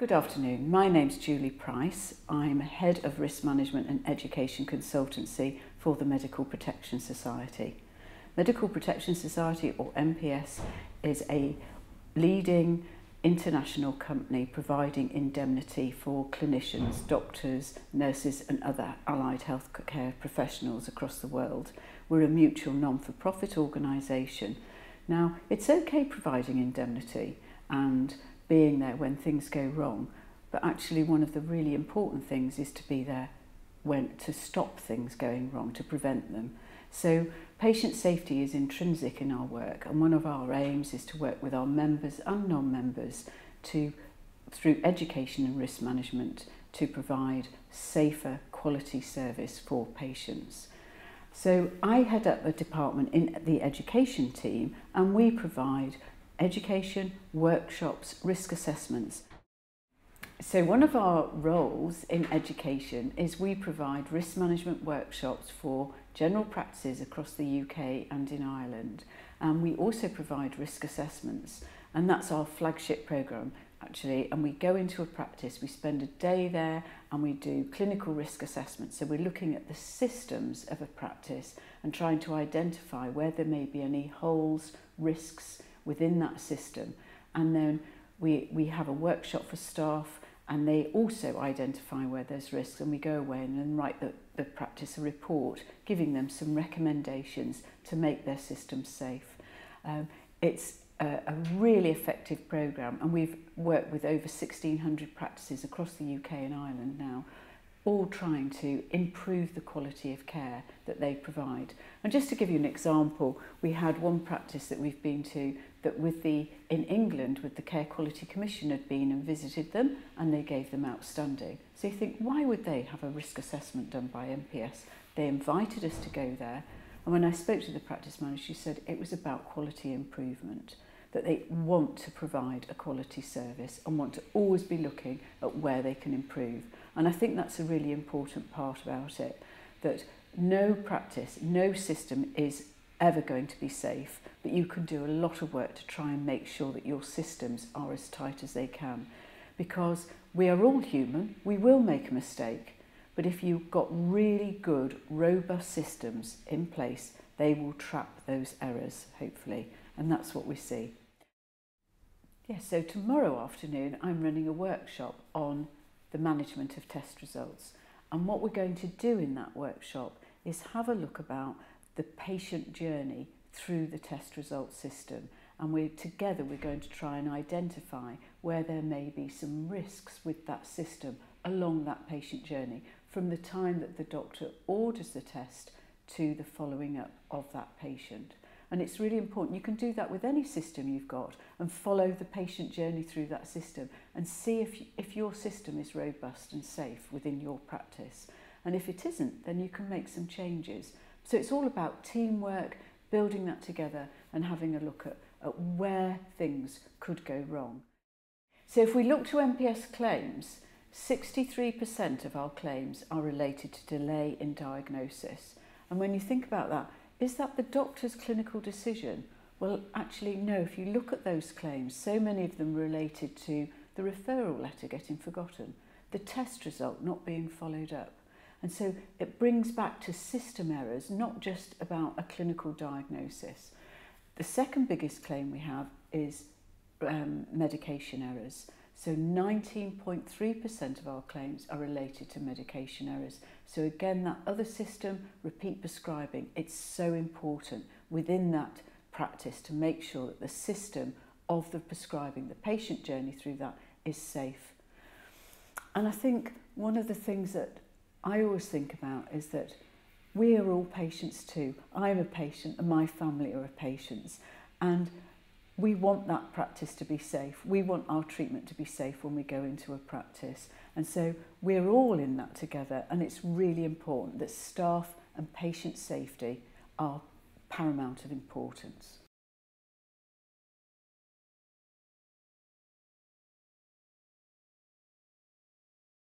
Good afternoon. My name's Julie Price. I'm Head of Risk Management and Education Consultancy for the Medical Protection Society. Medical Protection Society, or MPS, is a leading international company providing indemnity for clinicians, doctors, nurses and other allied healthcare professionals across the world. We're a mutual non-for-profit organisation. Now, it's okay providing indemnity and being there when things go wrong, but actually one of the really important things is to be there when to stop things going wrong, to prevent them. So patient safety is intrinsic in our work and one of our aims is to work with our members and non-members to through education and risk management to provide safer quality service for patients. So I head up a department in the education team and we provide education, workshops, risk assessments. So one of our roles in education is we provide risk management workshops for general practices across the UK and in Ireland. And we also provide risk assessments. And that's our flagship programme actually. And we go into a practice we spend a day there and we do clinical risk assessments. So we're looking at the systems of a practice and trying to identify where there may be any holes risks within that system and then we we have a workshop for staff and they also identify where there's risks and we go away and then write the, the practice a report giving them some recommendations to make their system safe. Um, it's a, a really effective program and we've worked with over 1600 practices across the UK and Ireland now all trying to improve the quality of care that they provide. And just to give you an example, we had one practice that we've been to that with the in England with the Care Quality Commission had been and visited them and they gave them outstanding. So you think why would they have a risk assessment done by MPS? They invited us to go there and when I spoke to the practice manager she said it was about quality improvement that they want to provide a quality service and want to always be looking at where they can improve. And I think that's a really important part about it, that no practice, no system is ever going to be safe, but you can do a lot of work to try and make sure that your systems are as tight as they can. Because we are all human, we will make a mistake, but if you've got really good, robust systems in place, they will trap those errors, hopefully, and that's what we see. Yes, so tomorrow afternoon I'm running a workshop on the management of test results. And what we're going to do in that workshop is have a look about the patient journey through the test result system. And we're together we're going to try and identify where there may be some risks with that system along that patient journey from the time that the doctor orders the test to the following up of that patient. And it's really important. You can do that with any system you've got and follow the patient journey through that system and see if, if your system is robust and safe within your practice. And if it isn't, then you can make some changes. So it's all about teamwork, building that together and having a look at, at where things could go wrong. So if we look to MPS claims, 63% of our claims are related to delay in diagnosis. And when you think about that, is that the doctor's clinical decision? Well, actually, no. If you look at those claims, so many of them related to the referral letter getting forgotten, the test result not being followed up. And so it brings back to system errors, not just about a clinical diagnosis. The second biggest claim we have is um, medication errors. So 19.3% of our claims are related to medication errors. So again, that other system, repeat prescribing, it's so important within that practice to make sure that the system of the prescribing, the patient journey through that is safe. And I think one of the things that I always think about is that we are all patients too. I'm a patient and my family are patients. And we want that practice to be safe. We want our treatment to be safe when we go into a practice. And so we're all in that together. And it's really important that staff and patient safety are paramount of importance.